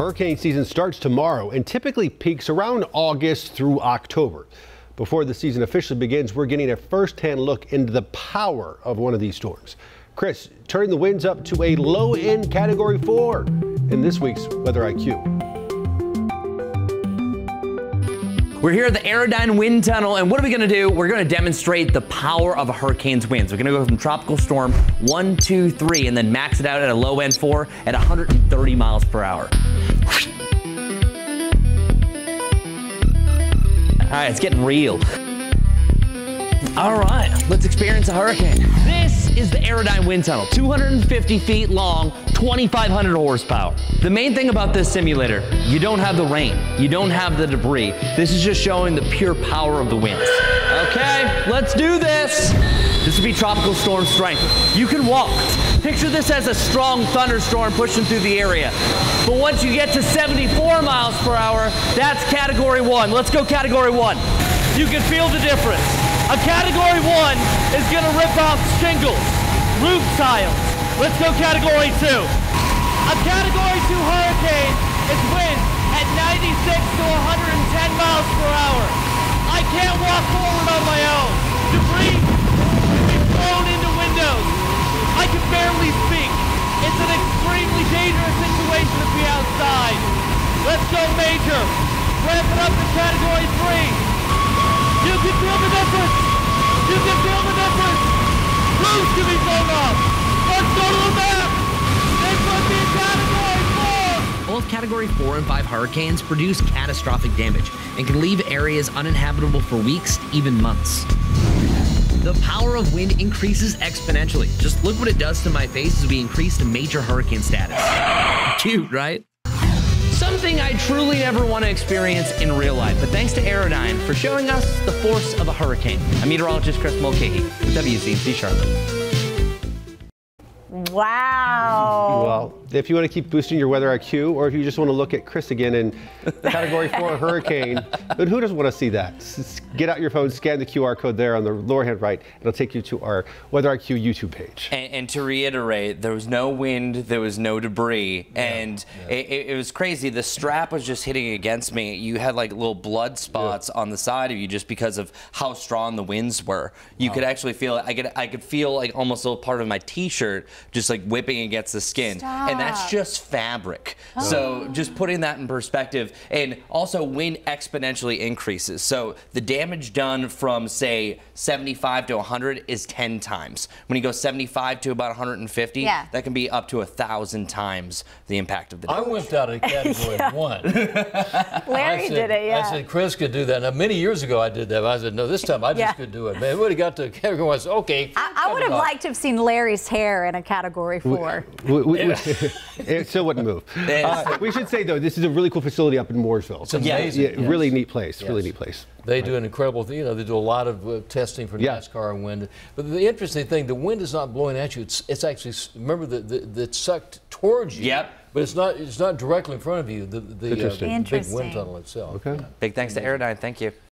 Hurricane season starts tomorrow and typically peaks around August through October. Before the season officially begins, we're getting a first-hand look into the power of one of these storms. Chris, turning the winds up to a low-end Category 4 in this week's Weather IQ. We're here at the Aerodyn Wind Tunnel, and what are we going to do? We're going to demonstrate the power of a hurricane's winds. We're going to go from tropical storm one, two, three, and then max it out at a low end four at 130 miles per hour. All right, it's getting real. All right, let's experience a hurricane. This is the Aerodyn Wind Tunnel, 250 feet long, 2,500 horsepower. The main thing about this simulator, you don't have the rain, you don't have the debris. This is just showing the pure power of the winds. Okay, let's do this. This would be tropical storm strength. You can walk. Picture this as a strong thunderstorm pushing through the area. But once you get to 74 miles per hour, that's category one. Let's go category one. You can feel the difference. A category one is gonna rip off shingles, roof tiles. Let's go category two. A category two hurricane is wind at 96 to 110 miles per hour. I can't walk forward on my own. Barely speak. It's an extremely dangerous situation to be outside. Let's go major. Ramp it up to category three. You can feel the difference. You can feel the difference. Roofs can be blown off. Let's go to the map. This would be category four. Both Category 4 and 5 hurricanes produce catastrophic damage and can leave areas uninhabitable for weeks, even months. The power of wind increases exponentially. Just look what it does to my face as we increase to major hurricane status. Cute, right? Something I truly never want to experience in real life, but thanks to Aerodyn for showing us the force of a hurricane. I'm meteorologist Chris Mulcahy with Charlotte. Wow. Well, if you want to keep boosting your weather IQ, or if you just want to look at Chris again in Category 4 hurricane, then who doesn't want to see that? Get out your phone, scan the QR code there on the lower hand right. It'll take you to our Weather IQ YouTube page. And, and to reiterate, there was no wind, there was no debris, and It, it, it was crazy. The strap was just hitting against me. You had like little blood spots on the side of you just because of how strong the winds were. You could actually feel it. I could I could feel like almost a little part of my T-shirt just like whipping against the skin, and that's just fabric. So oh. just putting that in perspective, and also wind exponentially increases. So the damage done from say 75 to 100 is 10 times. When you go 75 to about 150, Yeah. that can be up to a thousand times the impact of the I damage. went out of category one. Larry I said, did it, yeah. I said Chris could do that. Now many years ago I did that. But I said no, this time I just Yeah. could do it. Man, would have got to category one. I said, okay. I, I would have liked to have seen Larry's hair in a category four. We, we- we- it still wouldn't move. Uh, we should say, though, this is a really cool facility up in Mooresville. It's amazing. Yeah, yes. really neat place. Really neat place. They do an incredible thing. You know, they do a lot of uh, testing for Yeah. NASCAR and wind. But the interesting thing, the wind is not blowing at you. It's, it's actually remember the, the, the it's sucked towards you. Yep. But it's not it's not directly in front of you. The the, uh, Interesting. the big wind tunnel itself. Okay. Big thanks to Aerodyn. Thank you.